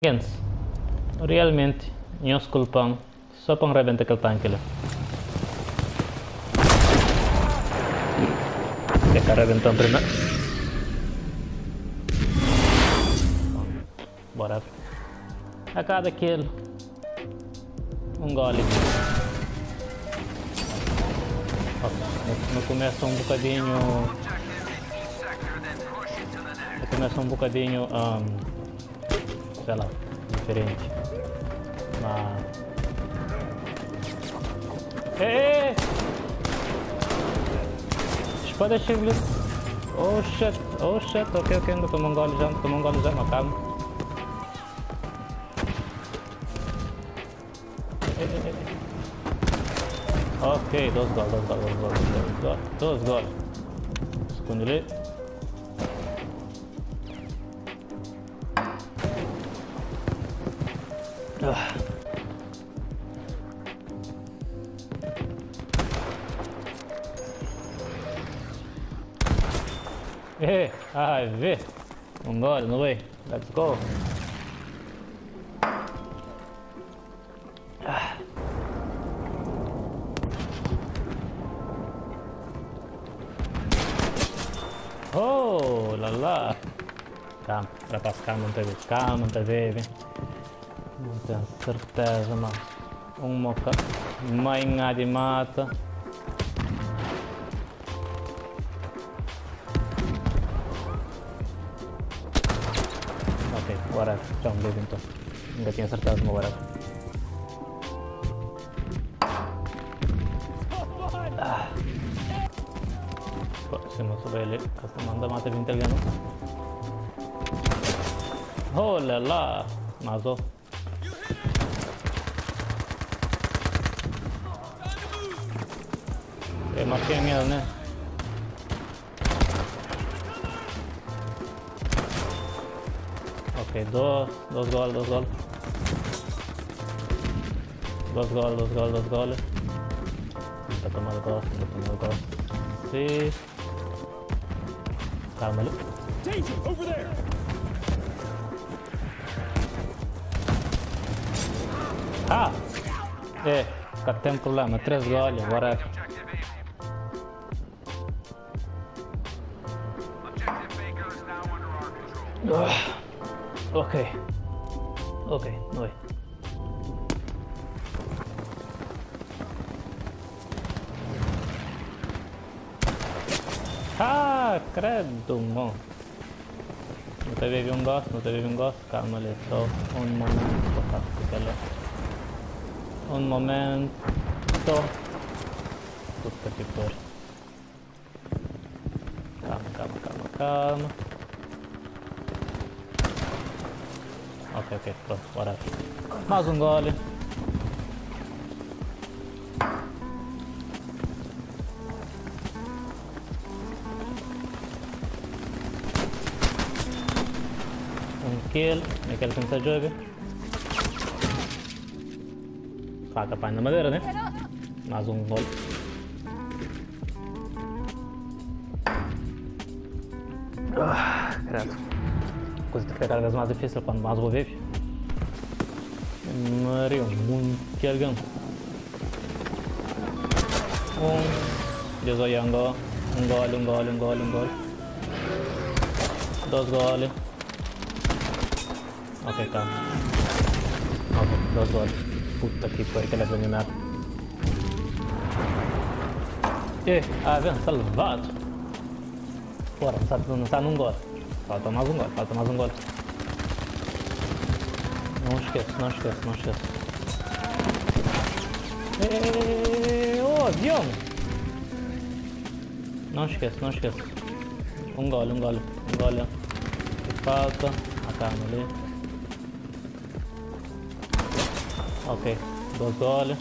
Gens, realmente, nós culpamos só para rebentar aquele tanque lá. Que cara primeiro. Bora. A cada kill, um gole. No começo um bocadinho. No começo um bocadinho. Um, sei lá, diferente. Mas. Ei! Espada Chivli. Oh shit, oh shit, ok, ok, ainda tomou um gole já, tomou um gole já, mas calma. Ok, dois gols, dois gols, dois gols, dois gols, dois gols. Segundo ali. Ah. Hey, ai, vê. Vambora, no way. Let's go. Oh, lá lá. Calma, rapaz, calma, não teve, calma, não teve. Não tenho certeza, mano. Um moca. Mãe de mata. Ok, whatever. Já me devo então. Ainda tinha certeza no whatever. Ah. Se não souber ele, essa manda mata 20 ali, não? Olha lá! Mas ó. Eh, marquei a minha, né? Ok, dos, dos goles, dos goles. Dos goles, dos goles, dos goles. Vou tomar o gol, vou tomar o gol. Sim. Calma ali. Danger over there! Ah! É, cá tem problema, três goles, agora. Ok. Ok, vai. Ah, credo, mo. Não teve um gosto, não teve um gosto. Calma ali, só um momento. Vou ficar ali. Un momento. Puta que pariu. Calma, calma, calma, calma. Ok, ok, pronto, bora. Mais um gole. Um kill, naquele que está jogo. Faca pai na madeira, né? Mais um gol. Ah, credo. Coisa que fica cada vez mais difícil quando mais vou ver. Mario, muito argão. Um, desoiando, um gole, um gole, um gole, um gole. Dois goles. Ok, calma. Ok, dois goles. Puta que pariu, que ele é eliminado. E, ah, vem, salvado. Bora, não está, não está num gole. Falta mais um gole, falta mais um gole. Não esquece, não esquece, não esquece. Ô, avião! Não esquece, não esquece. Um gole, um gole, um gole. Falta. A carne ali. Ok, dois goles.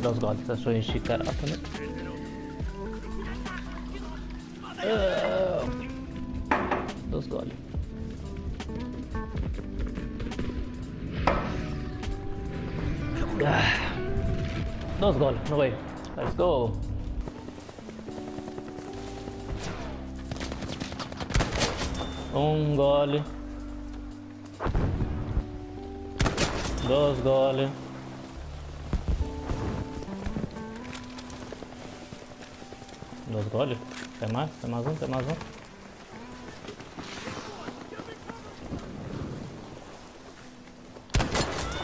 Dois goles, tá só encher caraca, né? Dois goles. Ah, Dois goles, no way. Let's go. Um gole. Dois goles. Dois goles? Tem mais? Tem mais um? Tem mais um?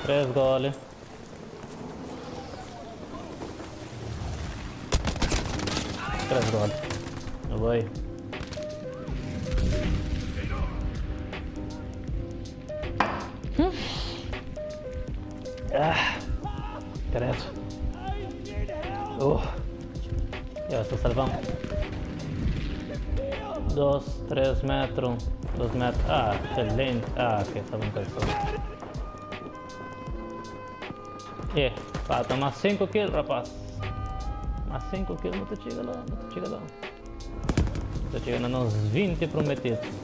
Três gole. Três gole. Eu vou aí. Hum. Ah, credo. Oh. Eu estou salvando. 2, 3 metros, 2 metros. Ah, excelente. Ah, ok, só um pessoal. E, falta tomar 5 kills, rapaz. Mais 5 kills, não te chega lá, não te chega lá. Não te chega nos 20 prometidos.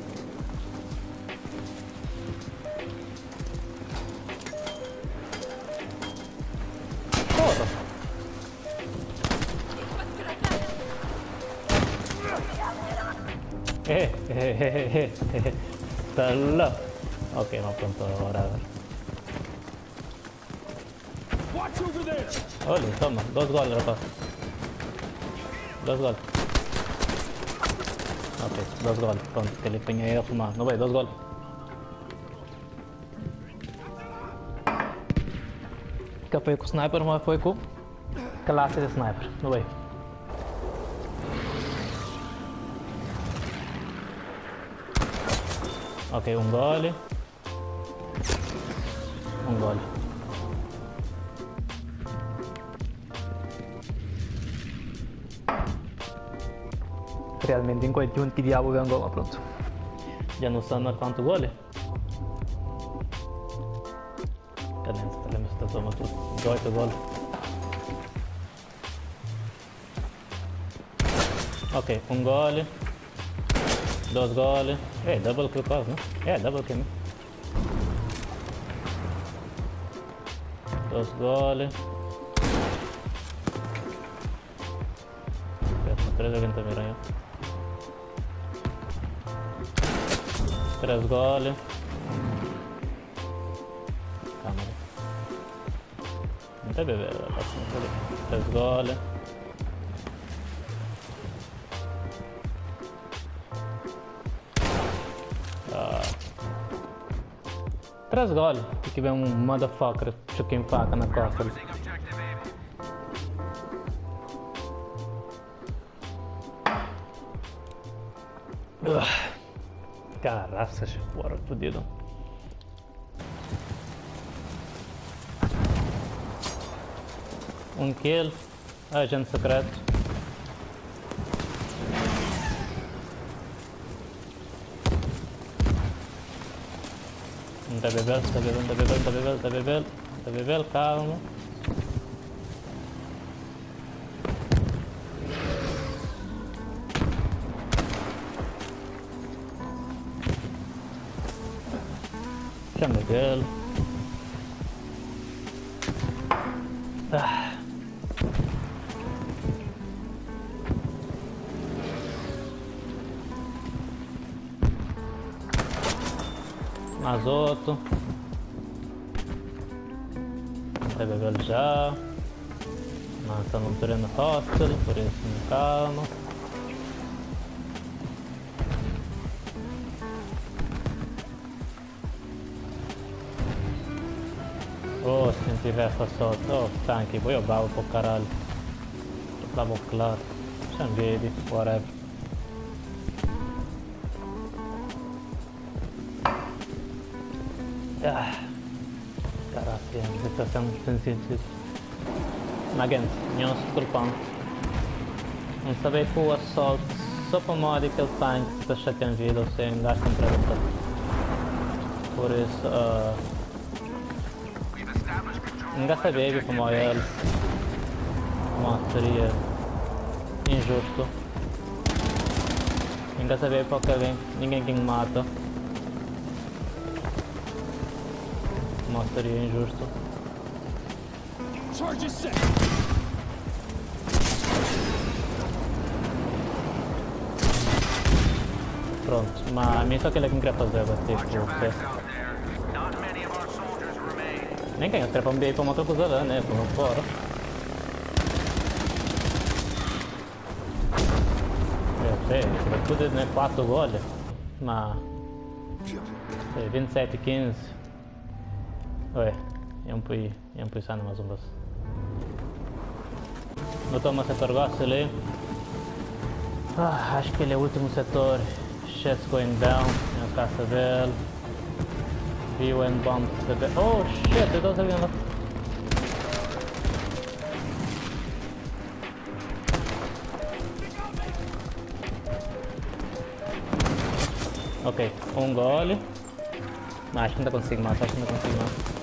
Là. Ok, no, pronto, whatever. Watch over there! Olha, toma, dois goles, rapaz. Dois goles. Ok, dois goles. Pronto, que punha aí a fumar. Não vai, dois goles. Foi com o sniper, mas foi com classe de sniper. Não vai. Ok, um gole. Um gole. realmente in quei punti di avo vengo ma pronto. Non stanno a quanto vuole cadenza abbiamo stato ma tutto 8 gol ok un gol Dos gole. E, double kill pas, ne? E, double kill, ne? Dos gole. Trebuie să gândim eu. Três gole. Câmera. Não tem bebê, ela tá assim, Três gole. Três goles. Aqui vem um motherfucker chuquem faca na costa. Ugh. Caraças, fora fodido. Um kill, agente secreto. Não tá bebendo, tá bebendo, tá bebendo, tá bebendo, tá bebendo, tá bebendo, calma. Chama dele. Vai beber já. Está num terreno hostel, por isso calma. Oh, se não tivesse a sorte. Oh, tanque, vou jogar pro caralho. Tava claro. Xanguede, whatever. Ah. Situação sensível. Mas, não se culpam. Não sabia que o assalto só para modo que ele tanque se chatear vida ou sem gastam para Por isso, uh, Nunca sabia como ele como seria injusto. Nunca sabia porque alguém, ninguém que mata. Como seria injusto. Set! Pronto, mas a mim só aquilo é que me queria fazer, vai ser. Nem ganho, os caras vão para uma outra coisa lá, né? Vamos fora. Eu sei, vai tudo, né? 4 goles. Mas. Sei, 27, 15. Ué, iam pui, iam pui sana mais um bus. Notou esse pergosto ali? Ah, acho que ele é o último setor. Chess going down, na casa dele. View and bombs. Oh shit, eu alguém lá. Ok, um gole. Mas acho que ainda consigo mais, acho que ainda consigo mais.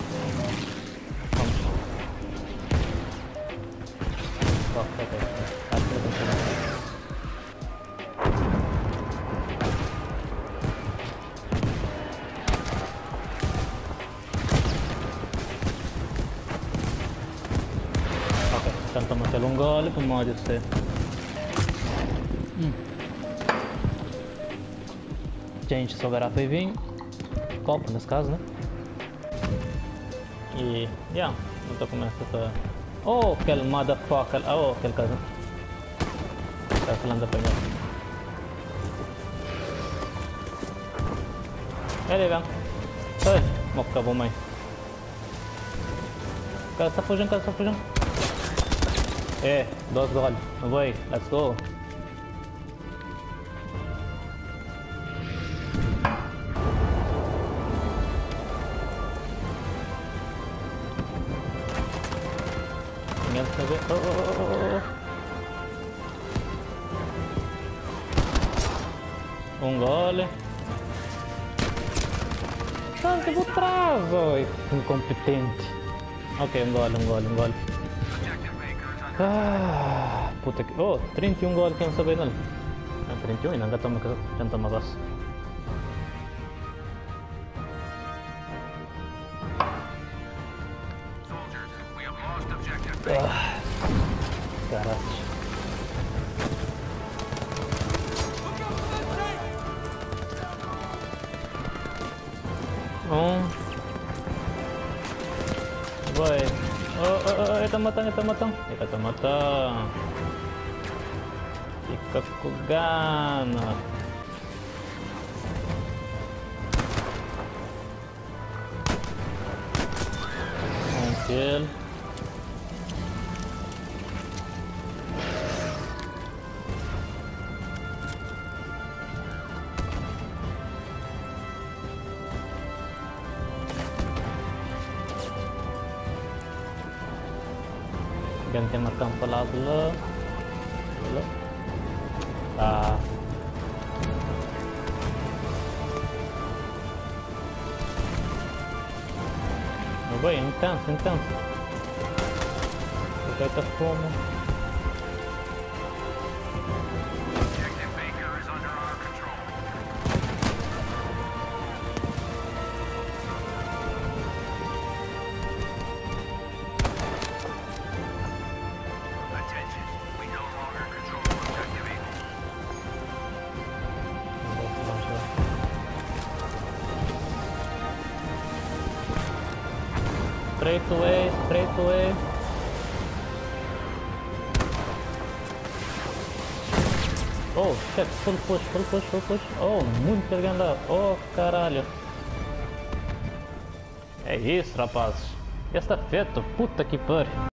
Tanto mettere un gol con Morius e... Mm. Gente souberá para vir. Copo nesse caso, né? E... Yeah, então começa a... Oh, aquele motherfucker! Oh, aquele caso. Está falando para mim. Ele vem. Sai, mocca bom mãe. O cara está fugindo, o cara está fugindo. É, dois gols. Vai, let's go. Sabe. Oh, oh, oh, oh, oh. Um gole. Tanto por trás, oi. Incompetente. Ok, um gole, um gole, um gole. Ah, puta que... Oh, 31 gol não sabia não. Ah, 31 ainda já estamos já estamos a Ah, caralho. matang matang kita matang. Ya kata matang ikakugan Kill. Ganti markang pala dulu dulu ah oh boy intenso intenso Aspetta fumo Straight away, straight away. Oh, shit, full push, full push, full push. Oh, muito grande. Oh, caralho. É isso, rapazes. Já está feito. Puta que pariu.